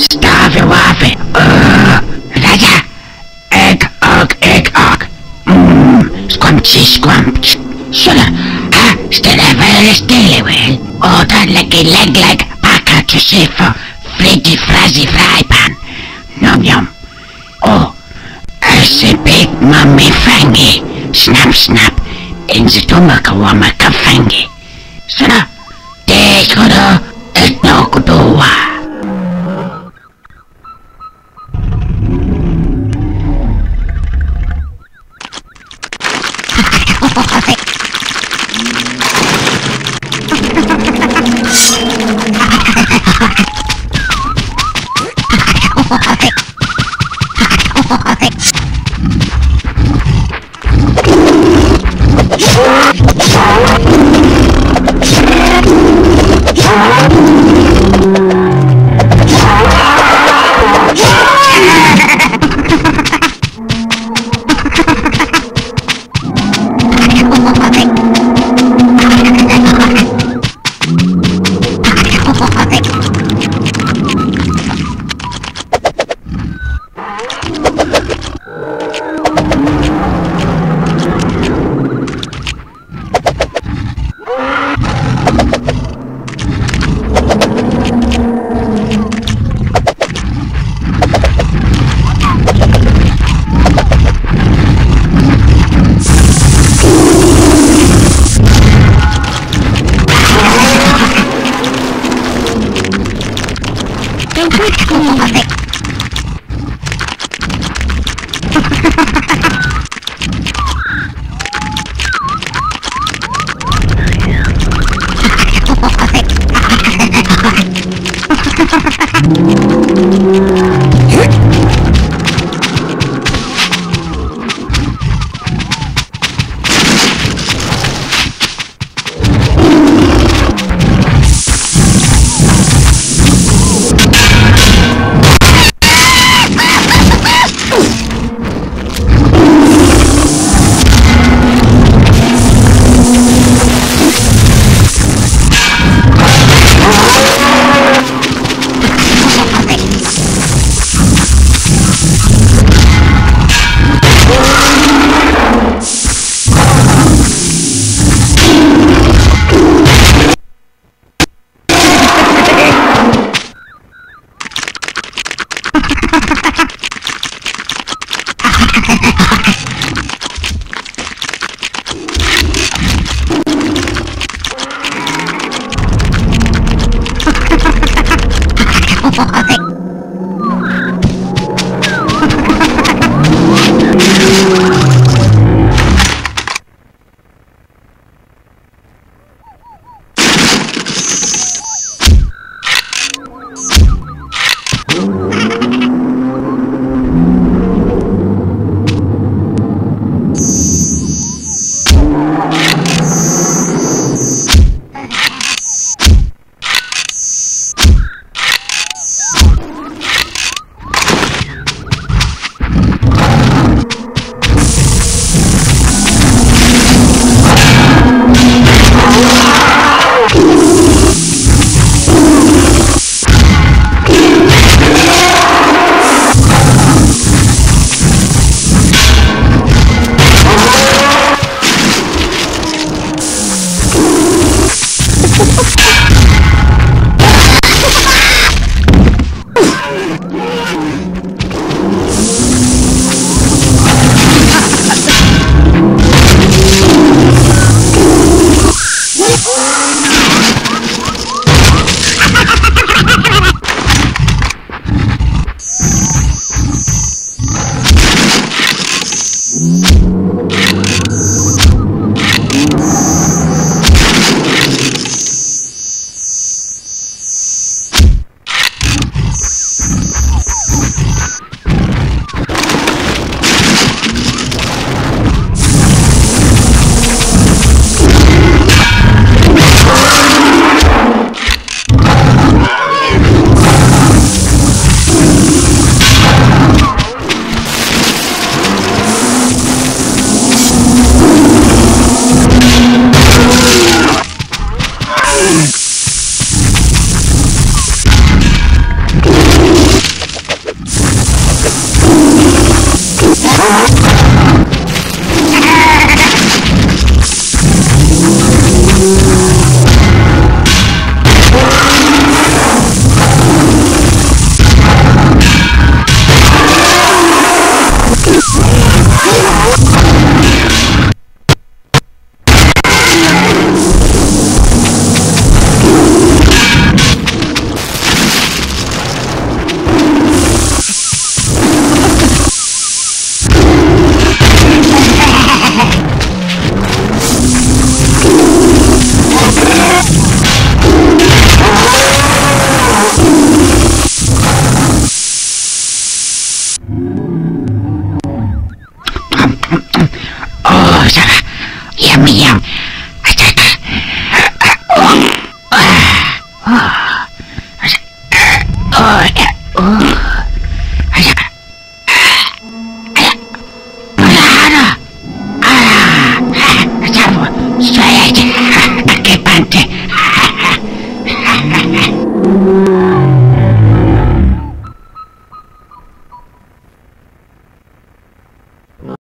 Stave waffe. Uh, raja. Egg, og. Mmm, squampty, squamp. Shut up. Ah, stille vel, stille vel. Ordentlige leg, leg, pakker til schiffer. Friddy, frazzy, frypan. Nom, yum. Oh, big mummy fangy. Snap, snap. In the tumaka wamaka fangy. Sana,